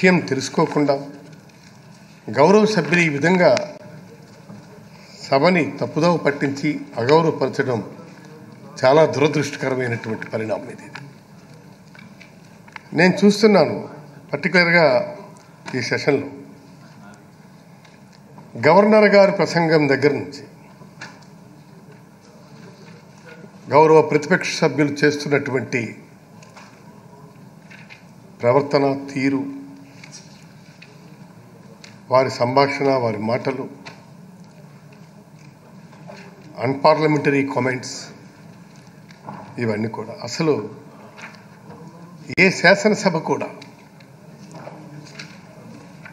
విషయం తెలుసుకోకుండా గౌరవ సభ్యులు ఈ విధంగా సభని తప్పుదోవ పట్టించి అగౌరవపరచడం చాలా దురదృష్టకరమైనటువంటి పరిణామం ఇది. నేను చూస్తున్నాను పర్టికులర్గా ఈ సెషన్లో. గవర్నర్ గారి ప్రసంగం దగ్గర నుంచి గౌరవ ప్రతిపక్ష సభ్యులు చేస్తున్నటువంటి ప్రవర్తన తీరు వారి సంభాషణ వారి మాటలు అన్పార్లమెంటరీ కామెంట్స్ ఇవన్నీ కూడా. అసలు ఏ శాసనసభ కూడా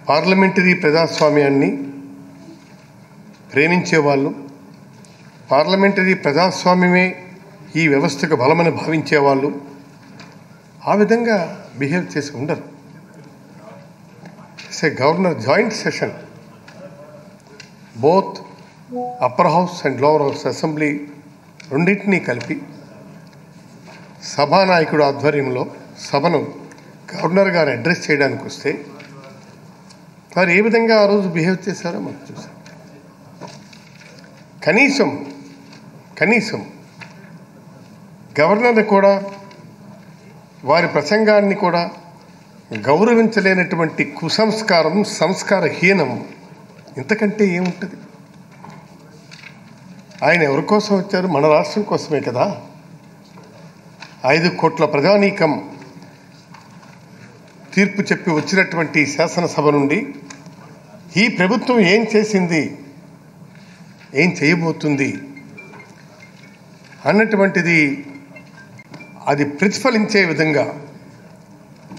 పార్లమెంటరీ ప్రజాస్వామ్యాన్ని ప్రేమించే వాళ్ళు పార్లమెంటరీ ప్రజాస్వామ్యమే ఈ వ్యవస్థకు బలమని భావించే వాళ్ళు ఆ విధంగా బిహేవ్ చేసి ఉండరు it's a governor joint session both upper house and lower house assembly రెండింటినీ కలిపి సభానాయకుడు ఆధ్వర్యంలో సభను గవర్నర్ గారు అడ్రస్ చేయడానికి వస్తే వారు ఏ విధంగా ఆ రోజు బిహేవ్ చేశారో మనం చూసాం. కనీసం కనీసం గవర్నర్ కూడా వారి ప్రసంగాన్ని కూడా గౌరవించలేనటువంటి కుసంస్కారం సంస్కారహీనం ఇంతకంటే ఏముంటుంది? ఆయన ఎవరి కోసం వచ్చారు? మన రాష్ట్రం కోసమే కదా? ఐదు కోట్ల ప్రజానీకం తీర్పు చెప్పి వచ్చినటువంటి శాసనసభ నుండి ఈ ప్రభుత్వం ఏం చేసింది? ఏం చేయబోతుంది? అన్నటువంటిది అది ప్రతిఫలించే విధంగా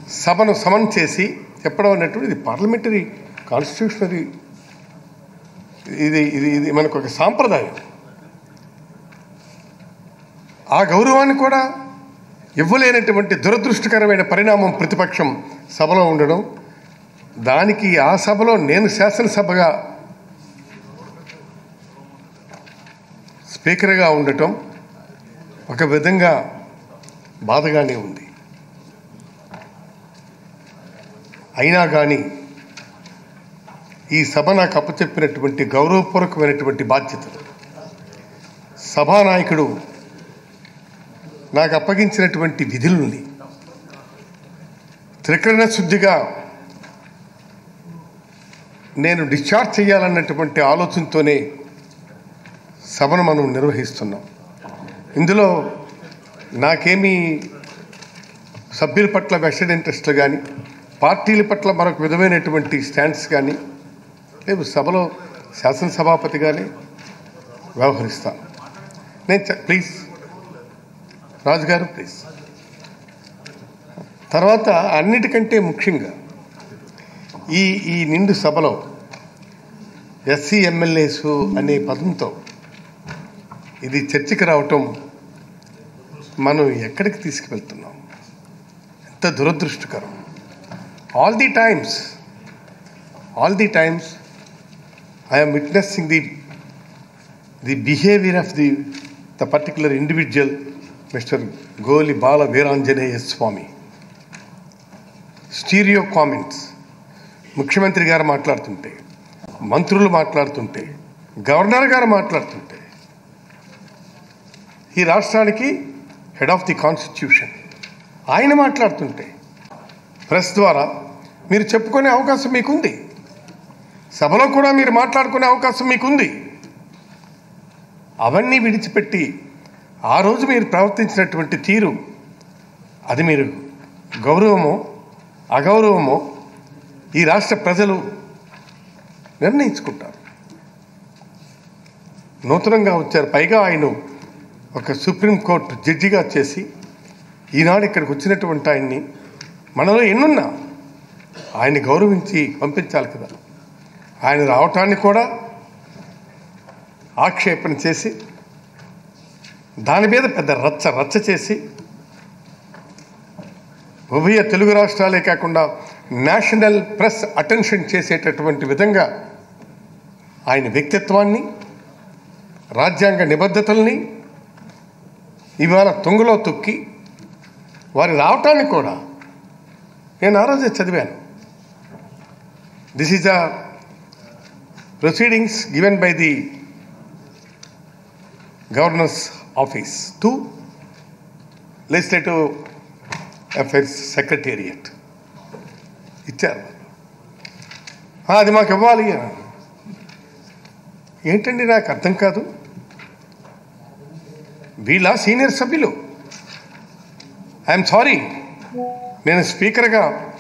సభను సమన్ చేసి చెప్పడం ఇది పార్లమెంటరీ కాన్స్టిట్యూషనరీ. ఇది ఇది ఇది మనకు ఒక సాంప్రదాయం. ఆ గౌరవాన్ని కూడా ఇవ్వలేనటువంటి దురదృష్టకరమైన పరిణామం ప్రతిపక్షం సభలో ఉండడం దానికి ఆ సభలో నేను శాసనసభగా స్పీకర్గా ఉండటం ఒక విధంగా బాధగానే ఉంది. అయినా కానీ ఈ సభ నాకు అప్పచెప్పినటువంటి గౌరవపూర్వకమైనటువంటి బాధ్యతలు సభానాయకుడు నాకు అప్పగించినటువంటి విధులని త్రికరణ శుద్ధిగా నేను డిశ్చార్జ్ చేయాలన్నటువంటి ఆలోచనతోనే సభను మనం నిర్వహిస్తున్నాం. ఇందులో నాకేమీ సభ్యుల పట్ల వెస్టెడ్ ఇంట్రెస్ట్లు కానీ పార్టీల పట్ల మరొక విధమైనటువంటి స్టాండ్స్ కానీ లేవు సభలో శాసనసభాపతిగానే వ్యవహరిస్తా. నేను ప్లీజ్. రాజుగారు ప్లీజ్. తర్వాత అన్నిటికంటే ముఖ్యంగా ఈ ఈ నిండు సభలో ఎస్సీ ఎమ్మెల్యేస్ అనే పదంతో ఇది చర్చకు రావటం మనం ఎక్కడికి తీసుకువెళ్తున్నాం? ఎంత దురదృష్టకరం. All the times all the times I'm witnessing the the behaviour of the the particular individual mister Goli Bala Veeranjaneya Swamy stereo comments ముఖ్యమంత్రి గారు మాట్లాడుతుంటే మంత్రులు మాట్లాడుతుంటే గవర్నర్ గారు మాట్లాడుతుంటే ఈ రాష్ట్రానికి హెడ్ ఆఫ్ ది కాన్స్టిట్యూషన్ ఆయన మాట్లాడుతుంటే ప్రెస్ ద్వారా మీరు చెప్పుకునే అవకాశం మీకుంది. సభలో కూడా మీరు మాట్లాడుకునే అవకాశం మీకుంది. అవన్నీ విడిచిపెట్టి ఆ రోజు మీరు ప్రవర్తించినటువంటి తీరు అది మీరు గౌరవమో అగౌరవమో ఈ రాష్ట్ర ప్రజలు నిర్ణయించుకుంటారు. నూతనంగా వచ్చారు. పైగా ఆయన ఒక సుప్రీంకోర్టు జడ్జిగా చేసి ఈనాడు ఇక్కడికి వచ్చినటువంటి ఆయన్ని మనలో ఎన్నున్నా ఆయన్ని గౌరవించి పంపించాలి కదా. ఆయన రావటాన్ని కూడా ఆక్షేపణ చేసి దాని మీద పెద్ద రచ్చ రచ్చ చేసి ఉభయ తెలుగు రాష్ట్రాలే కాకుండా నేషనల్ ప్రెస్ అటెన్షన్ చేసేటటువంటి విధంగా ఆయన వ్యక్తిత్వాన్ని రాజ్యాంగ నిబద్ధతల్ని ఇవాళ తొంగులో తొక్కి వారి రావటాన్ని కూడా నేను ఆ రోజే చదివాను. This is the proceedings given by the governor's office to legislative affairs secretariat ఇచ్చారు. అది మాకు ఇవ్వాలి ఏంటండి నాకు అర్థం కాదు. వీళ్ళ సీనియర్ సభ్యులు. I'm sorry. నేను స్పీకర్గా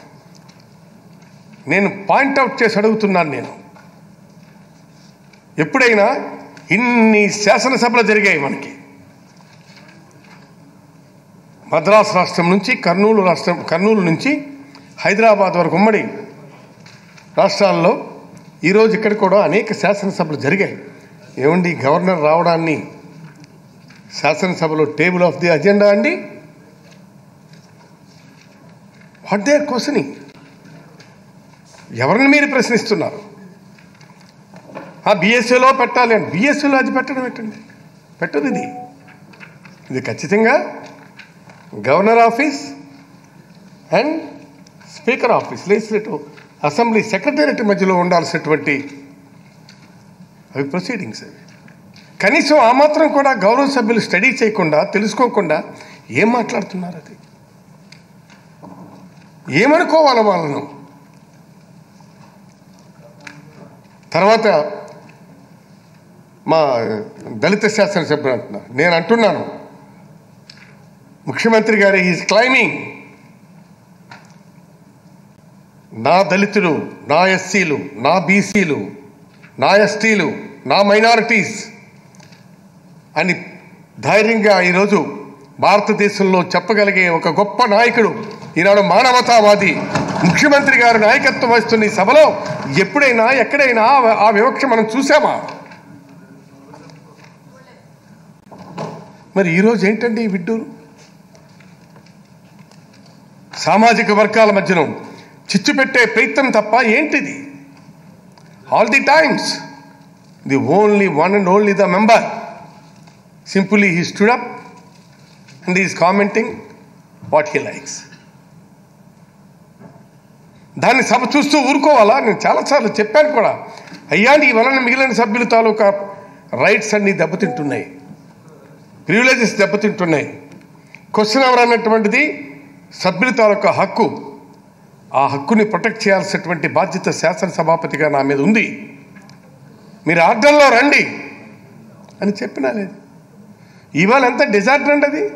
నేను పాయింట్అవుట్ చేసి అడుగుతున్నాను నేను. ఎప్పుడైనా ఇన్ని శాసనసభలు జరిగాయి మనకి. మద్రాసు రాష్ట్రం నుంచి కర్నూలు రాష్ట్రం కర్నూలు నుంచి హైదరాబాద్ వరకు ఉమ్మడి రాష్ట్రాల్లో ఈరోజు ఇక్కడ కూడా అనేక శాసనసభలు జరిగాయి. ఏమండి గవర్నర్ రావడాన్ని శాసనసభలో టేబుల్ ఆఫ్ ది అజెండా అండి? What they questioning? ఎవరిని మీరు ప్రశ్నిస్తున్నారు? ఆ బీఎస్సీలో పెట్టాలి అండి బీఎస్సీలో అది పెట్టడం పెట్టండి పెట్టదు ఇది. ఇది ఖచ్చితంగా governor office and speaker office legislative assembly secretariat మధ్యలో ఉండాల్సినటువంటి అవి ప్రొసీడింగ్స్ అవి. కనీసం ఆ మాత్రం కూడా గౌరవ సభ్యులు స్టడీ చేయకుండా తెలుసుకోకుండా ఏం మాట్లాడుతున్నారు అది? ఏమనుకోవాలి వాళ్ళను? తర్వాత మా దళిత శాసనసభ్యులు అంటున్నారు నేను అంటున్నాను ముఖ్యమంత్రి గారు ఈజ్ క్లైమింగ్ నా దళితులు నా ఎస్సీలు నా బీసీలు నా ఎస్టీలు నా మైనారిటీస్ అని ధైర్యంగా ఈరోజు భారతదేశంలో చెప్పగలిగే ఒక గొప్ప నాయకుడు ఈనాడు మానవతావాది ముఖ్యమంత్రి గారు నాయకత్వం వహిస్తున్న ఈ సభలో ఎప్పుడైనా ఎక్కడైనా ఆ- వివక్ష మనం చూసామా? మరి ఈరోజు ఏంటండి ఈ విడ్డూరు? సామాజిక వర్గాల మధ్యలో చిచ్చు పెట్టే ప్రయత్నం తప్ప ఏంటిది? All the times the only one and only the member simply he stood up and is commenting what he likes దాన్ని సభ చూస్తూ ఊరుకోవాలా? నేను చాలాసార్లు చెప్పాను కూడా. అయ్యా నీ వలన మిగిలిన సభ్యుల తాలూకా రైట్స్ అన్నీ దెబ్బతింటున్నాయి. ప్రివిలేజెస్ దెబ్బతింటున్నాయి. క్వశ్చన్ అవర్ అన్నటువంటిది? సభ్యుల తాలూకా హక్కు. ఆ హక్కుని ప్రొటెక్ట్ చేయాల్సినటువంటి బాధ్యత శాసనసభాపతిగా నా మీద ఉంది. మీరు ఆర్డర్లో రండి అని చెప్పినా లేదు. ఇవాళ ఎంత డిజార్డర్ అండి అది?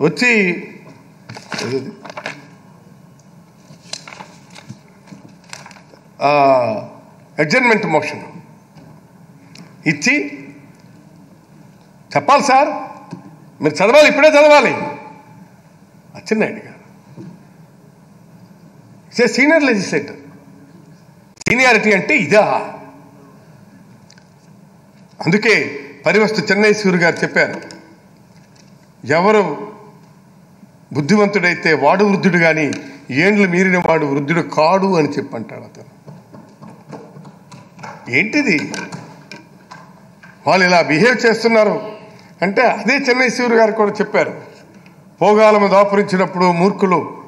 వచ్చి అడ్జర్మెంట్ మోషన్ ఇచ్చి చెప్పాలి సార్ మీరు చదవాలి ఇప్పుడే చదవాలి. అచ్చెన్నాయుడు గారు ఇట్స్ సీనియర్ లెజిస్లేటర్ సీనియారిటీ అంటే ఇదా. అందుకే పరివస్తు చెన్నై సూరి గారు చెప్పారు ఎవరు బుద్ధివంతుడైతే వాడు వృద్ధుడు కానీ ఏండ్లు మీరిన వాడు వృద్ధుడు కాడు అని చెప్పంటాడు అతను. ఏంటిది? వాళ్ళు ఇలా బిహేవ్ చేస్తున్నారు. అంటే అదే చెన్నై శివురు గారు కూడా చెప్పారు. పోగాలము దాపురించినప్పుడు మూర్ఖులు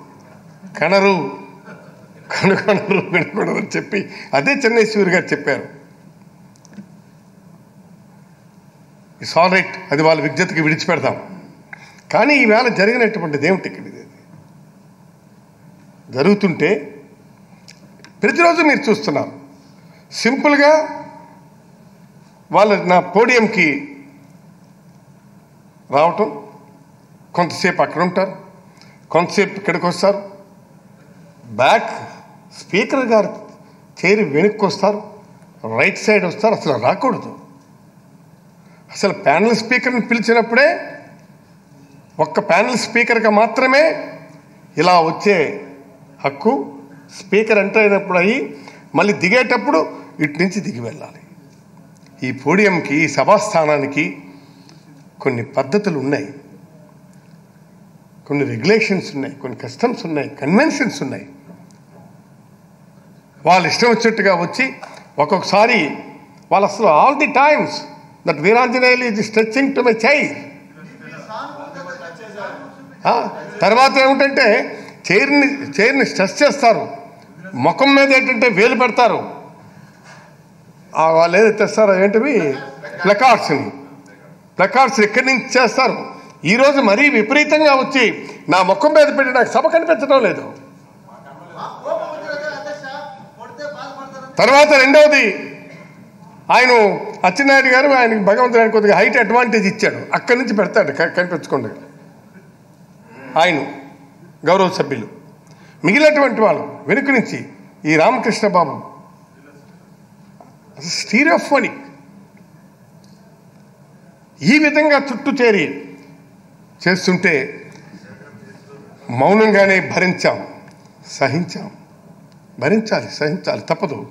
కనరు కనుగొనరు వినకూడదు అని చెప్పి అదే చెన్నై శివురు గారు చెప్పారు. ఇట్స్ ఆల్ రైట్ అది వాళ్ళ విజ్ఞతకి విడిచిపెడతాం. కానీ ఈవేళ జరిగినటువంటిది ఏమిటి ఇక్కడ ఇది? జరుగుతుంటే ప్రతిరోజు మీరు చూస్తున్నారు. సింపుల్గా వాళ్ళ నా పోడియంకి రావటం కొంతసేపు అక్కడ ఉంటారు కొంతసేపు ఇక్కడికి వస్తారు బ్యాక్ స్పీకర్ గారు చేరి వెనక్కి వస్తారు రైట్ సైడ్ వస్తారు అసలు రాకూడదు. అసలు ప్యానల్ స్పీకర్ని పిలిచినప్పుడే ఒక్క ప్యానల్ స్పీకర్గా మాత్రమే ఇలా వచ్చే హక్కు స్పీకర్ ఎంటర్ అయినప్పుడు అయ్యి మళ్ళీ దిగేటప్పుడు ఇటు నుంచి దిగి వెళ్ళాలి. ఈ పోడియంకి ఈ సభాస్థానానికి కొన్ని పద్ధతులు ఉన్నాయి. కొన్ని రెగ్యులేషన్స్ ఉన్నాయి కొన్ని కస్టమ్స్ ఉన్నాయి కన్వెన్షన్స్ ఉన్నాయి. వాళ్ళు ఇష్టం వచ్చినట్టుగా వచ్చి ఒక్కొక్కసారి వాళ్ళు అసలు all the times that Veeranjaneyulu ఇది స్ట్రెచ్చింగ్ టు మై చైర్ తర్వాత ఏమిటంటే చైర్ని చైర్ని స్ట్రెస్ చేస్తారు. ముఖం మీద ఏంటంటే వేలు పెడతారు. వాళ్ళు ఏదో తెస్తారో ఏంటివి? ప్లకార్డ్స్ని ప్లకార్డ్స్ ఎక్కడి నుంచి చేస్తారు? ఈరోజు మరీ విపరీతంగా వచ్చి నా ముఖం మీద పెట్టి నాకు సభ కనిపించడం లేదు. తర్వాత రెండవది ఆయన అచ్చెన్నాయుడు గారు ఆయనకి భగవంతుడు కొద్దిగా హైట్ అడ్వాంటేజ్ ఇచ్చాడు. అక్కడి నుంచి పెడతాడు కనిపించకుండా. ఆయన గౌరవ సభ్యులు. మిగిలినటువంటి వాళ్ళు వెనుక నుంచి ఈ రామకృష్ణ బాబు. స్టీరియోఫోనిక్ ఈ విధంగా చుట్టూ చేరి చేస్తుంటే మౌనంగానే భరించాం సహించాం. భరించాలి సహించాలి తప్పదు.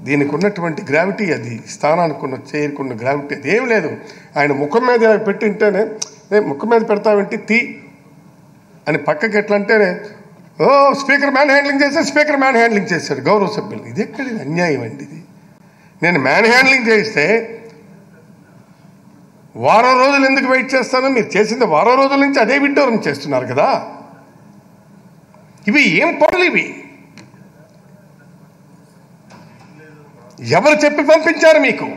దీనికి ఉన్నటువంటి గ్రావిటీ అది స్థానానికి ఉన్న చేరుకున్న గ్రావిటీ అది. ఏం లేదు. ఆయన ముఖం మీద పెట్టింటేనే ముఖం మీద పెడతావేంటి? తీ. అని పక్కకి ఎట్లా అంటేనే ఓ స్పీకర్ మ్యాన్ హ్యాండ్లింగ్ చేస్తే స్పీకర్ మ్యాన్ హ్యాండ్లింగ్ చేశాడు. గౌరవ సభ్యులు ఇది ఎక్కడ అన్యాయం అండి ఇది. నేను మ్యాన్ హ్యాండ్లింగ్ చేస్తే వారం రోజులు ఎందుకు వెయిట్ చేస్తాను? మీరు చేసింది వారం రోజుల నుంచి అదే విడ్డూరం చేస్తున్నారు కదా. ఇవి ఏం పనులు ఇవి? ఎవరు చెప్పి పంపించారు మీకు?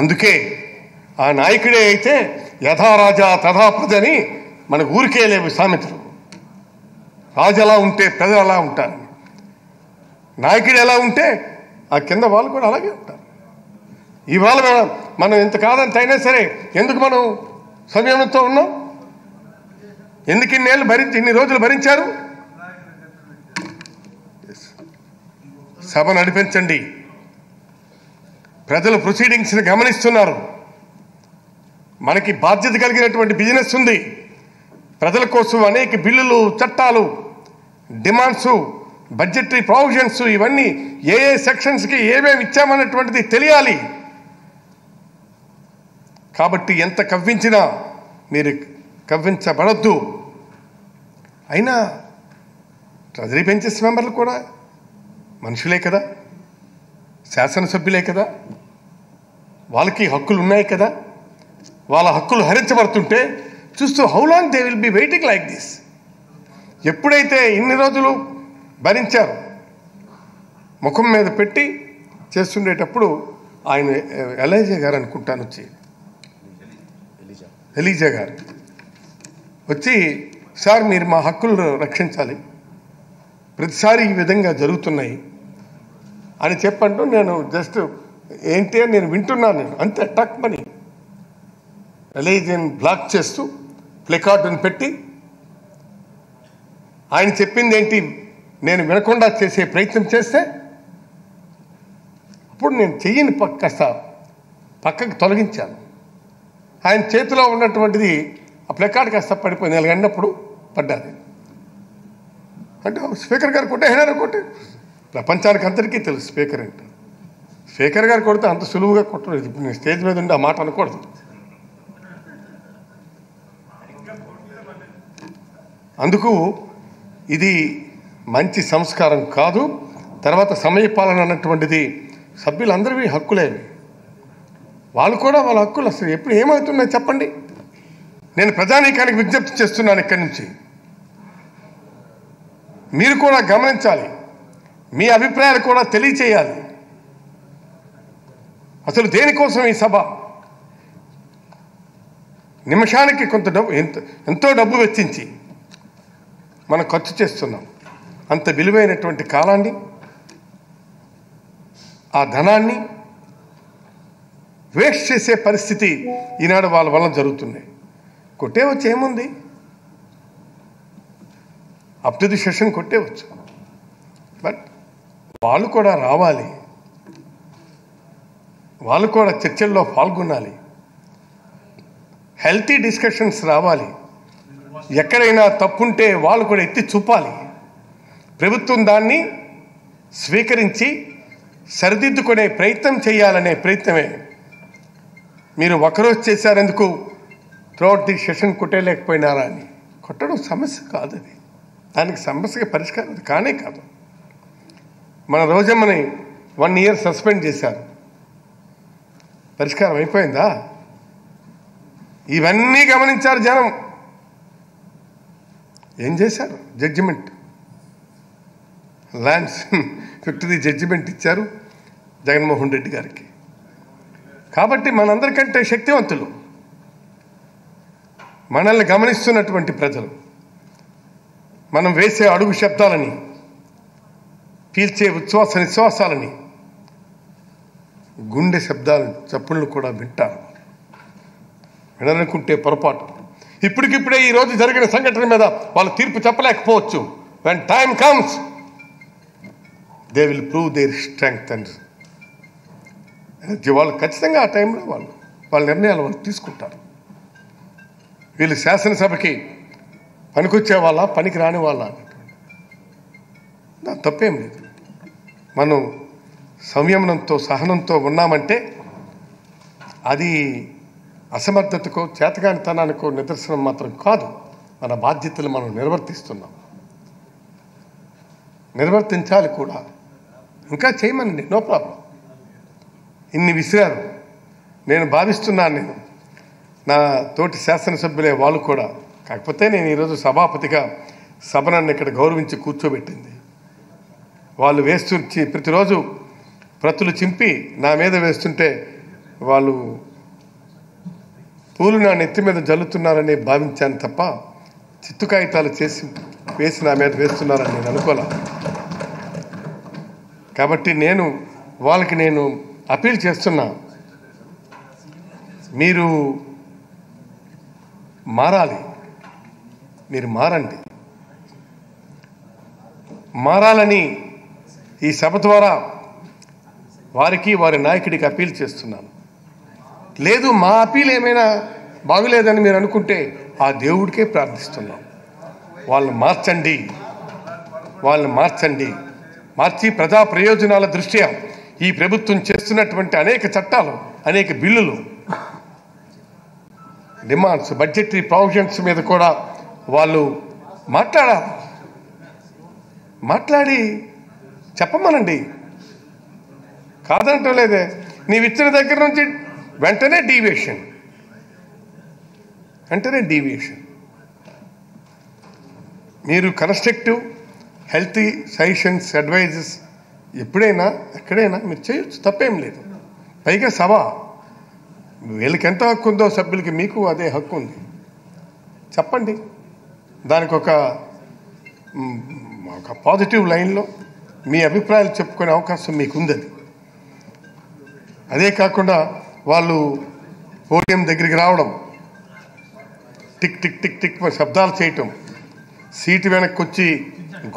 అందుకే ఆ నాయకుడే అయితే యథారాజా తథా ప్రజని మన ఊరికే లేవు సామెతలు. రాజు ఎలా ఉంటే ప్రజలు అలా ఉంటారు. నాయకుడు ఎలా ఉంటే ఆ కింద వాళ్ళు కూడా అలాగే ఉంటారు. ఇవాళ మనం మనం ఎంత కాదంత అయినా సరే ఎందుకు మనం సంయమనంతో ఉన్నాం? ఎందుకు ఇన్నేళ్ళు భరించి ఇన్ని రోజులు భరించారు? సభ నడిపించండి. ప్రజలు ప్రొసీడింగ్స్ని గమనిస్తున్నారు. మనకి బాధ్యత కలిగినటువంటి బిజినెస్ ఉంది. ప్రజల కోసం అనేక బిల్లులు చట్టాలు డిమాండ్స్ బడ్జెటరీ ప్రావిజన్స్ ఇవన్నీ ఏ ఏ సెక్షన్స్కి ఏమేమి ఇచ్చామన్నటువంటిది తెలియాలి. కాబట్టి ఎంత కవ్వించినా మీరు కవ్వించబడద్దు. అయినా ట్రెజరీ బెంచెస్ మెంబర్లు కూడా మనుషులే కదా శాసనసభ్యులే కదా వాళ్ళకి హక్కులు ఉన్నాయి కదా వాళ్ళ హక్కులు హరించబడుతుంటే చూస్తూ how long they will be waiting like this ఎప్పుడైతే ఇన్ని రోజులు భరించారు? ముఖం మీద పెట్టి చేస్తుండేటప్పుడు ఆయన ఎలైజా గారు అనుకుంటాను వచ్చి. ఎలీజా. గారు. వచ్చి సార్ మీరు మా హక్కులు రక్షించాలి. ప్రతిసారి ఈ విధంగా జరుగుతున్నాయి. అని చెప్పంటూ నేను జస్ట్ ఏంటి అని నేను వింటున్నాను నేను. అంతే టక్ మని. ఎలైజన్ బ్లాక్ చేస్తూ ప్లికార్డును పెట్టి ఆయన చెప్పింది ఏంటి నేను వినకుండా చేసే ప్రయత్నం చేస్తే అప్పుడు నేను చెయ్యిని పక్క కాస్త పక్కకు తొలగించాను. ఆయన చేతిలో ఉన్నటువంటిది ఆ ప్లెకార్డ్ కాస్త పడిపోయింది. ఇలా పడ్డాది. అంటే స్పీకర్ గారు కొట్టేసారు కొట్టే. ప్రపంచానికి అందరికీ తెలుసు స్పీకర్ అంటే. స్పీకర్ గారు కొడితే అంత సులువుగా కొట్టలేదు. ఇప్పుడు నేను స్టేజ్ మీద ఉండి ఆ మాట అనకూడదు. అందుకు ఇది మంచి సంస్కారం కాదు. తర్వాత సమయపాలన అన్నటువంటిది సభ్యులందరివి హక్కులేవి. వాళ్ళు కూడా వాళ్ళ హక్కులు అసలు ఎప్పుడు ఏమవుతున్నాయి చెప్పండి. నేను ప్రజానీకానికి విజ్ఞప్తి చేస్తున్నాను ఇక్కడి నుంచి. మీరు కూడా గమనించాలి. మీ అభిప్రాయాలు కూడా తెలియచేయాలి. అసలు దేనికోసం ఈ సభ? నిమిషానికి కొంత డబ్బు ఎంత ఎంతో డబ్బు వెచ్చించి. మనం ఖర్చు చేస్తున్నాం. అంత విలువైనటువంటి కాలాన్ని ఆ ధనాన్ని వేస్ట్ చేసే పరిస్థితి ఈనాడు వాళ్ళ వల్ల జరుగుతున్నాయి కొట్టేవచ్చు ఏముంది? అప్ టు ది సెషన్ కొట్టేవచ్చు. బట్ వాళ్ళు కూడా రావాలి. వాళ్ళు కూడా చర్చల్లో పాల్గొనాలి. హెల్తీ డిస్కషన్స్ రావాలి. ఎక్కడైనా తప్పుంటే వాళ్ళు కూడా ఎత్తి చూపాలి. ప్రభుత్వం దాన్ని స్వీకరించి సరిదిద్దుకునే ప్రయత్నం చేయాలనే ప్రయత్నమే. మీరు ఒకరోజు చేశారెందుకు త్రూఅవుట్ ది సెషన్ కొట్టేయలేకపోయినారా అని. కొట్టడం సమస్య కాదు అది దానికి సమస్యకి పరిష్కారం అది కానే కాదు. మన రోజమ్మని వన్ ఇయర్ సస్పెండ్ చేశారు. పరిష్కారం అయిపోయిందా? ఇవన్నీ గమనించారు జనం. ఏం చేశారు? జడ్జిమెంట్ ల్యాండ్స్ ఫిఫ్టీ జడ్జిమెంట్ ఇచ్చారు జగన్మోహన్ రెడ్డి గారికి. కాబట్టి మనందరికంటే శక్తివంతులు మనల్ని గమనిస్తున్నటువంటి ప్రజలు మనం వేసే అడుగు శబ్దాలని పీల్చే ఉచ్ఛ్వాస నిశ్వాసాలని గుండె శబ్దాలు చప్పుళ్ళు కూడా వింటారు విననుకుంటే పొరపాటు. ఇప్పటికిప్పుడే ఈ రోజు జరిగిన సంఘటన మీద వాళ్ళు తీర్పు చెప్పలేకపోవచ్చు. When time comes they will prove their strength and వాళ్ళు ఖచ్చితంగా ఆ టైంలో వాళ్ళు వాళ్ళ నిర్ణయాలు వాళ్ళు తీసుకుంటారు. వీళ్ళు శాసనసభకి పనికొచ్చే వాళ్ళ పనికి రాని వాళ్ళ. దాని తప్పేం లేదు. మనం సంయమనంతో సహనంతో ఉన్నామంటే అది అసమర్థతకో చేతగానితనానికో నిదర్శనం మాత్రం కాదు. మన బాధ్యతలు మనం నిర్వర్తిస్తున్నాం. నిర్వర్తించాలి కూడా. ఇంకా చేయమనండి నో ప్రాబ్లం. ఇన్ని విసిరారు. నేను భావిస్తున్నాను నేను. నా తోటి శాసనసభ్యులే వాళ్ళు కూడా. కాకపోతే నేను ఈరోజు సభాపతిగా సభ నన్ను ఇక్కడ గౌరవించి కూర్చోబెట్టింది. వాళ్ళు వేస్తు ప్రతిరోజు ప్రతులు చింపి నా మీద వేస్తుంటే వాళ్ళు పూలు నా నెత్తి మీద జల్లుతున్నారని భావించాను తప్ప చిత్తు కాగితాలు చేసి వేసి నా మీద వేస్తున్నారని నేను అనుకోలే. కాబట్టి నేను వాళ్ళకి నేను అపీల్ చేస్తున్నా. మీరు మారాలి. మీరు మారండి. మారాలని ఈ సభ ద్వారా వారికి వారి నాయకుడికి అపీల్ చేస్తున్నాను. లేదు మా అపీల్ ఏమైనా బాగులేదని మీరు అనుకుంటే ఆ దేవుడికే ప్రార్థిస్తున్నాం. వాళ్ళని మార్చండి. వాళ్ళని మార్చండి. మార్చి ప్రజా ప్రయోజనాల దృష్ట్యా ఈ ప్రభుత్వం చేస్తున్నటువంటి అనేక చట్టాలు అనేక బిల్లులు డిమాండ్స్ బడ్జెటరీ ప్రావిజన్స్ మీద కూడా వాళ్ళు మాట్లాడాలి. మాట్లాడి చెప్పమనండి. కాదంటం లేదే. నీవు దగ్గర నుంచి వెంటనే డీవియేషన్. వెంటనే డీవియేషన్. మీరు కన్స్ట్రక్టివ్ హెల్తీ సజెషన్స్ అడ్వైజెస్ ఎప్పుడైనా ఎక్కడైనా మీరు చేయొచ్చు తప్పేం లేదు. పైగా సభ. వీళ్ళకి ఎంత హక్కు ఉందో సభ్యులకి మీకు అదే హక్కు ఉంది. చెప్పండి. దానికి ఒక ఒక పాజిటివ్ లైన్లో మీ అభిప్రాయాలు చెప్పుకునే అవకాశం మీకు ఉంది అది. అదే కాకుండా వాళ్ళు పోడియం దగ్గరికి రావడం టిక్ టిక్ టిక్ టిక్ శబ్దాలు చేయటం సీటు వెనక్కి వచ్చి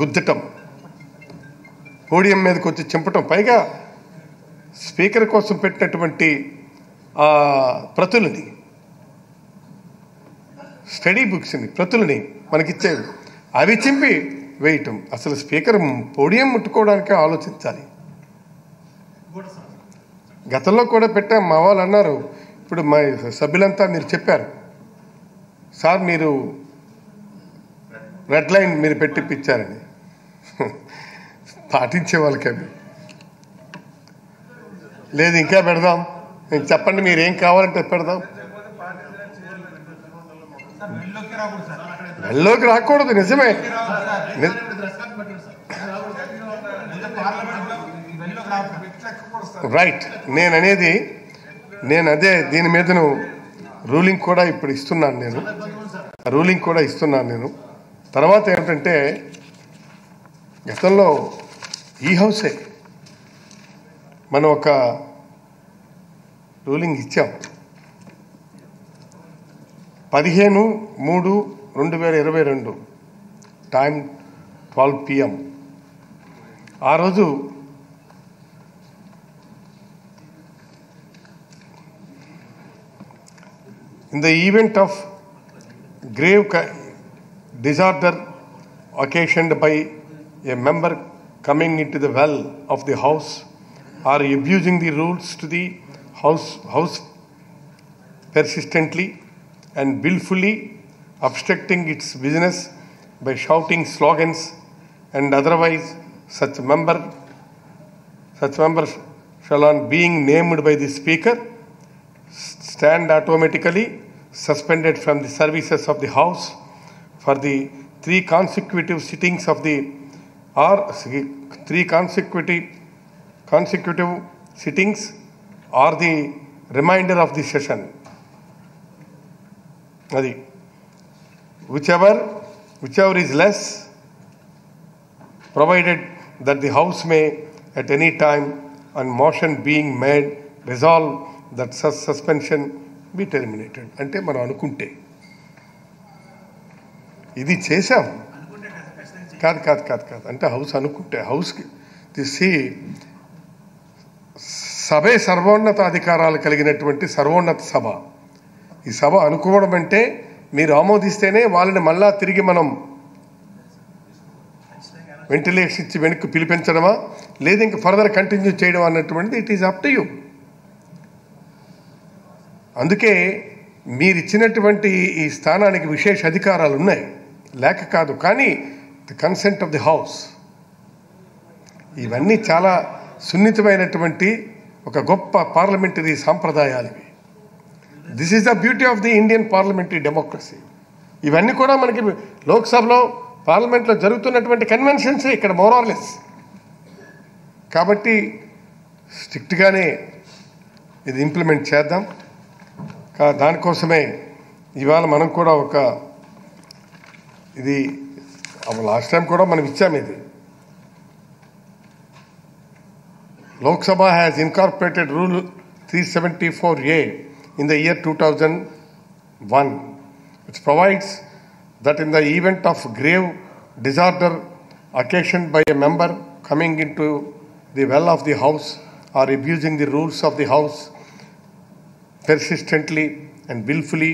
గుద్దటం పోడియం మీదకి వచ్చి చింపటం పైగా స్పీకర్ కోసం పెట్టినటువంటి ప్రతులని స్టడీ బుక్స్ని ప్రతులని మనకిచ్చేవి. అవి చింపి వేయటం. అసలు స్పీకర్ పోడియం ముట్టుకోవడానికే ఆలోచించాలి. గతంలో కూడా పెట్టాం మా వాళ్ళు అన్నారు. ఇప్పుడు మా సభ్యులంతా మీరు చెప్పారు. సార్ మీరు రెడ్ లైన్ మీరు పెట్టిప్పించారని. పాటించే వాళ్ళకవి లేదు ఇంకా పెడదాం. నేను చెప్పండి మీరు ఏం కావాలంటే పెడదాం. రాకూడదు వెళ్ళలోకి రాకూడదు నిజమే ని- పార్లమెంట్ రైట్ నేను అనేది నేను అదే దీని మీదను రూలింగ్ కూడా ఇప్పుడు ఇస్తున్నాను నేను. రూలింగ్ కూడా ఇస్తున్నాను నేను. తర్వాత ఏమిటంటే గతంలో ఈ హౌసే మనం ఒక రూలింగ్ ఇచ్చాం. పదిహేను మూడు రెండు వేల ఇరవై రెండు టైం ట్వెల్వ్ పిఎం ఆ రోజు in the event of grave disorder occasioned by a member coming into the well of the house or abusing the rules to the house, house persistently and willfully obstructing its business by shouting slogans and otherwise such member such member shall on being named by the speaker stand automatically suspended from the services of the House for the three consecutive sittings of the or three consecutive consecutive sittings or the remainder of the session. whichever whichever is less provided that the house may at any time on motion being made resolve that sus suspension be అంటే మనం అనుకుంటే. ఇది చేశాం. కాదు కాదు కాదు కాదు. అంటే హౌస్ అనుకుంటే హౌస్కి. తీసి సభే సర్వోన్నత అధికారాలు కలిగినటువంటి సర్వోన్నత సభ. ఈ సభ అనుకోవడం అంటే మీరు ఆమోదిస్తేనే వాళ్ళని మళ్ళా తిరిగి మనం వెంటిలేషన్ ఇచ్చి వెనక్కి పిలిపించడమా? లేదా ఇంకా ఫర్దర్ కంటిన్యూ చేయడం అన్నటువంటిది it is up to you అందుకే మీరు ఇచ్చినటువంటి ఈ స్థానానికి విశేష అధికారాలు ఉన్నాయి లేక కాదు కానీ the consent of the house ఇవన్నీ చాలా సున్నితమైనటువంటి ఒక గొప్ప పార్లమెంటరీ సాంప్రదాయాలు ఇవి this is the beauty of the Indian parliamentary democracy ఇవన్నీ కూడా మనకి లోక్సభలో పార్లమెంట్లో జరుగుతున్నటువంటి కన్వెన్షన్స్ ఇక్కడ మోరార్లెస్ కాబట్టి స్ట్రిక్ట్గానే ఇది ఇంప్లిమెంట్ చేద్దాం. దానికోసమే ఇవాళ మనం కూడా ఒక ఇది లాస్ట్ టైం కూడా మనం ఇచ్చాము ఇది Lok Sabha has incorporated Rule 374A in the year 2001, which provides that in the event of grave disorder occasioned by a member coming into the well of the house or abusing the rules of the house persistently and willfully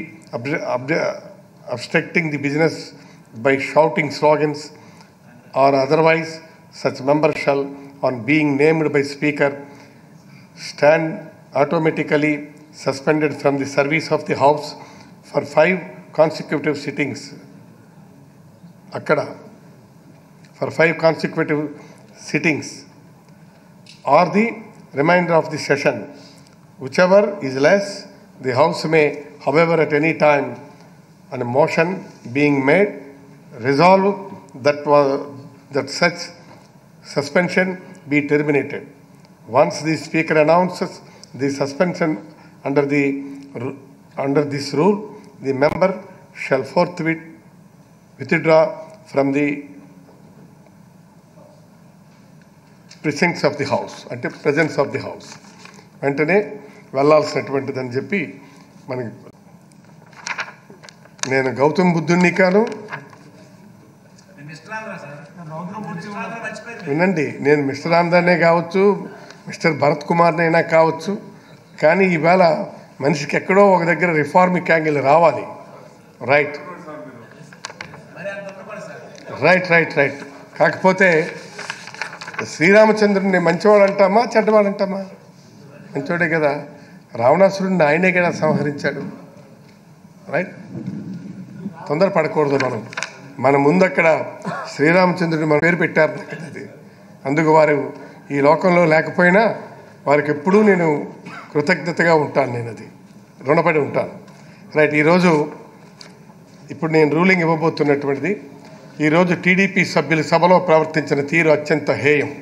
obstructing the business by shouting slogans or otherwise, such member shall, on being named by Speaker, stand automatically suspended from the service of the House for five consecutive sittings. Akkada. For five consecutive sittings or the remainder of the session. Whichever is less, the House may, however, at any time, on a motion being made, resolve that was, that such suspension be terminated. Once the Speaker announces the suspension under the, ru- under this rule, the member shall forthwith withdraw from the presence of the house అంటే presence of the house వెంటనే వెళ్ళాల్సినటువంటిదని చెప్పి మనకి నేను గౌతమ్ బుద్ధుణ్ణి కాను వినండి నేను mister ఆంధ్రనే కావచ్చు mister Bharat కుమార్నైనా కావచ్చు కానీ ఈవేళ మనిషికి ఎక్కడో ఒక దగ్గర రిఫార్మిక్ యాంగిల్ రావాలి. రైట్. మరి అంత ఉండకూడదు సార్. Right right right. కాకపోతే శ్రీరామచంద్రుడిని మంచివాడు అంటామా చెడ్డవాడు అంటామా మంచివాడే కదా. రావణాసురుడిని ఆయనే కదా సంహరించాడు. రైట్ తొందర పడకూడదు మనం. మన ముందు అక్కడ శ్రీరామచంద్రుడిని మన పేరు పెట్టారు అది. అందుకు వారు ఈ లోకంలో లేకపోయినా వారికి ఎప్పుడూ నేను కృతజ్ఞతగా ఉంటాను నేను అది. రుణపడి ఉంటాను. రైట్ ఈరోజు ఇప్పుడు నేను రూలింగ్ ఇవ్వబోతున్నటువంటిది. ఈరోజు టీడీపీ సభ్యులు సభలో ప్రవర్తించిన తీరు అత్యంత హేయం.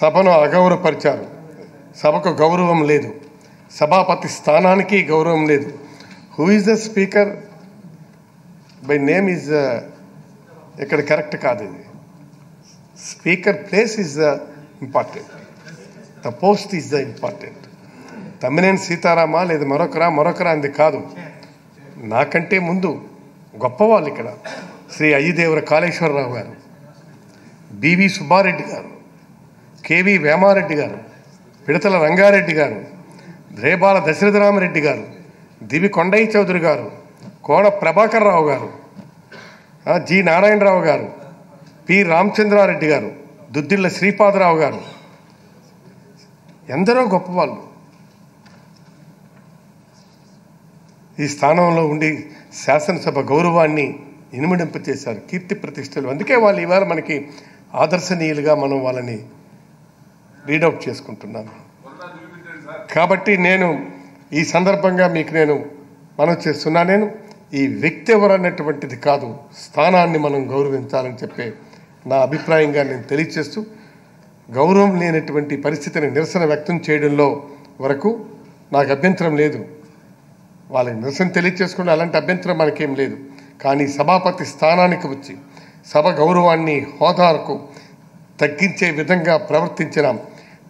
సభను అగౌరవపరిచారు. సభకు గౌరవం లేదు. సభాపతి స్థానానికి గౌరవం లేదు. Who is the speaker by name is ఇక్కడ కరెక్ట్ కాదు ఇది. Speaker place is the important the post is the important Tammineni Sitarama లేదు మరొకరా? మరొకరా అంది కాదు. నాకంటే ముందు గొప్పవాళ్ళు ఇక్కడ. శ్రీ అయ్యదేవర కాళేశ్వరరావు గారు బివి సుబ్బారెడ్డి గారు కేవి వేమారెడ్డి గారు పిడతల రంగారెడ్డి గారు రేబాల దశరథరామరెడ్డి గారు దివి కొండయ్య చౌదరి గారు కోడ ప్రభాకర్ రావు గారు జి నారాయణరావు గారు పి రామచంద్రారెడ్డి గారు దుద్దిళ్ళ శ్రీపాదరావు గారు. ఎందరో గొప్పవాళ్ళు ఈ స్థానంలో ఉండి శాసనసభ గౌరవాన్ని ఇనుమడింప చేశారు కీర్తి ప్రతిష్టలు. అందుకే వాళ్ళు ఇవాళ మనకి ఆదర్శనీయులుగా మనం వాళ్ళని రీడౌట్ చేసుకుంటున్నాను. కాబట్టి నేను ఈ సందర్భంగా మీకు నేను మనం చేస్తున్నా. నేను ఈ వ్యక్తి ఎవరన్నటువంటిది కాదు స్థానాన్ని మనం గౌరవించాలని చెప్పే నా అభిప్రాయంగా నేను తెలియచేస్తూ గౌరవం లేనటువంటి పరిస్థితిని నిరసన వ్యక్తం చేయడంలో వరకు నాకు అభ్యంతరం లేదు. వాళ్ళకి నిరసన తెలియచేసుకుని అలాంటి అభ్యంతరం మనకేం లేదు. కానీ సభాపతి స్థానానికి వచ్చి సభ గౌరవాన్ని హోదాకు తగ్గించే విధంగా ప్రవర్తించిన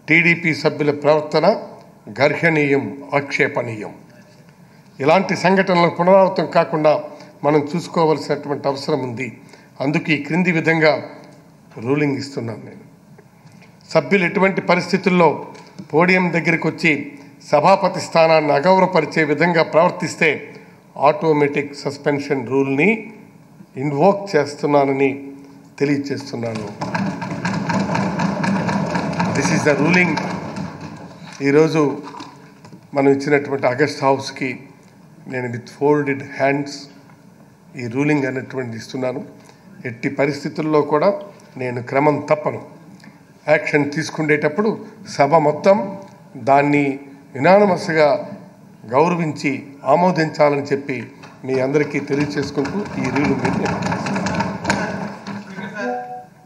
టీడీపీ సభ్యుల ప్రవర్తన గర్హనీయం ఆక్షేపణీయం ఇలాంటి సంఘటనలు పునరావృతం కాకుండా మనం చూసుకోవలసినటువంటి అవసరం ఉంది. అందుకు ఈ క్రింది విధంగా రూలింగ్ ఇస్తున్నాను నేను. సభ్యులు ఎటువంటి పరిస్థితుల్లో పోడియం దగ్గరికి వచ్చి సభాపతి స్థానాన్ని అగౌరవపరిచే విధంగా ప్రవర్తిస్తే ఆటోమేటిక్ సస్పెన్షన్ రూల్ని ఇన్వోక్ చేస్తున్నానని తెలియచేస్తున్నాను దిస్ ఈస్ ద రూలింగ్ ఈరోజు మనం ఇచ్చినటువంటి అగస్ట్ హౌస్కి నేను విత్ ఫోల్డెడ్ హ్యాండ్స్ ఈ రూలింగ్ అనేటువంటి ఇస్తున్నాను. ఎట్టి పరిస్థితుల్లో కూడా నేను క్రమం తప్పను. యాక్షన్ తీసుకునేటప్పుడు సభ మొత్తం దాన్ని యునానమస్గా గౌరవించి ఆమోదించాలని చెప్పి మీ అందరికీ తెలియచేసుకుంటూ ఈ రూలింగ్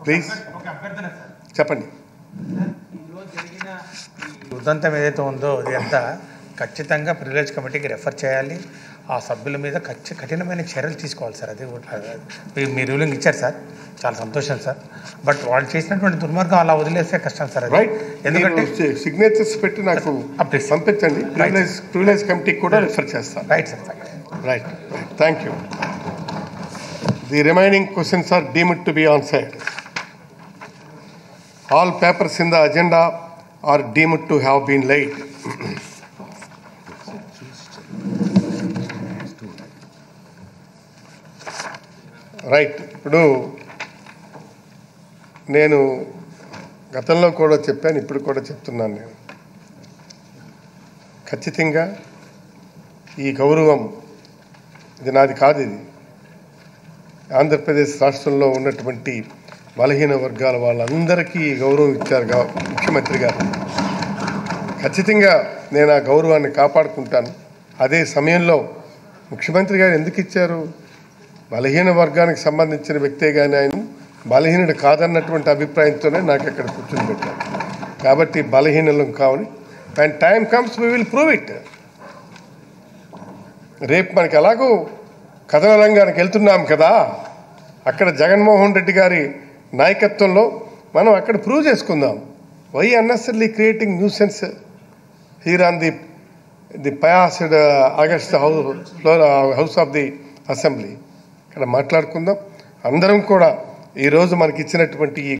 ప్లీజ్ చెప్పండి. ఉదంతం ఏదైతే ఉందో అది అంతా ఖచ్చితంగా ప్రివిలేజ్ కమిటీకి రెఫర్ చేయాలి. ఆ సభ్యుల మీద ఖచ్చి కఠినమైన చర్యలు తీసుకోవాలి సార్. అది మీ- రూలింగ్ ఇచ్చారు సార్. చాలా సంతోషం సార్. బట్ వాళ్ళు చేసినటువంటి దుర్మార్గం అలా వదిలేస్తే కష్టం సార్ రైట్ ఎందుకంటే సిగ్నేచర్స్ పెట్టి నాకు. పంపించండి. ప్రివిలేజ్ ప్రివిలేజ్ కమిటీకి కూడా రిఫర్ చేస్తాను. Right sir thank you Right, right. Thank you. The remaining questions are deemed to be answered. All papers in the agenda are deemed to have been laid. Right ఇప్పుడు నేను గతంలో కూడా చెప్పాను ఇప్పుడు కూడా చెప్తున్నాను నేను ఖచ్చితంగా ఈ గౌరవం ఇది నాది కాదు ఇది ఆంధ్రప్రదేశ్ రాష్ట్రంలో ఉన్నటువంటి బలహీన వర్గాల వాళ్ళందరికీ గౌరవం ఇచ్చారు ముఖ్యమంత్రి గారు. ఖచ్చితంగా నేను ఆ గౌరవాన్ని కాపాడుకుంటాను. అదే సమయంలో ముఖ్యమంత్రి గారు ఎందుకు ఇచ్చారు? బలహీన వర్గానికి సంబంధించిన వ్యక్తే కానీ ఆయన బలహీనుడు కాదన్నటువంటి అభిప్రాయంతోనే నాకు అక్కడ కూర్చొని పెట్టారు. కాబట్టి బలహీనలం కావాలి. And time comes we will prove it. రేపు మనకి ఎలాగో కథన రంగానికి వెళ్తున్నాం కదా. అక్కడ జగన్మోహన్ రెడ్డి గారి నాయకత్వంలో మనం అక్కడ ప్రూవ్ చేసుకుందాం. Why unnecessarily creating nuisance here on the the pious august house floor house of the assembly ఇక్కడ మాట్లాడుకుందాం. అందరం కూడా ఈరోజు మనకి ఇచ్చినటువంటి ఈ